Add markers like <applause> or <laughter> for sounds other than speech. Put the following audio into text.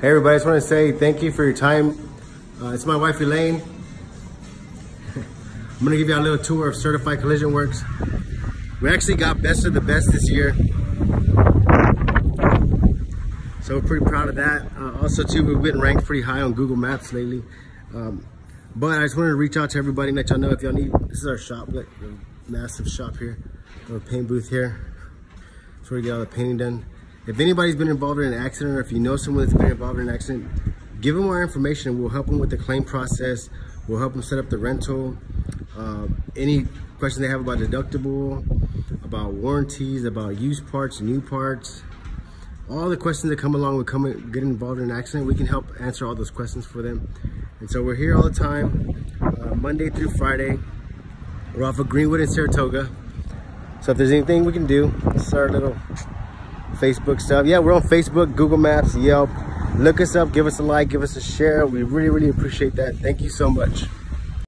Hey everybody, I just want to say thank you for your time. Uh, it's my wife Elaine. <laughs> I'm gonna give you a little tour of Certified Collision Works. We actually got best of the best this year. So we're pretty proud of that. Uh, also too, we've been ranked pretty high on Google Maps lately. Um, but I just wanted to reach out to everybody and let y'all know if y'all need, this is our shop, like massive shop here. A paint booth here. That's where we get all the painting done. If anybody's been involved in an accident or if you know someone that's been involved in an accident, give them our information. We'll help them with the claim process. We'll help them set up the rental. Uh, any questions they have about deductible, about warranties, about used parts, new parts, all the questions that come along with coming, getting involved in an accident, we can help answer all those questions for them. And so we're here all the time, uh, Monday through Friday. We're off of Greenwood and Saratoga. So if there's anything we can do, this is our little Facebook stuff. Yeah, we're on Facebook, Google Maps, Yelp. Look us up, give us a like, give us a share. We really, really appreciate that. Thank you so much.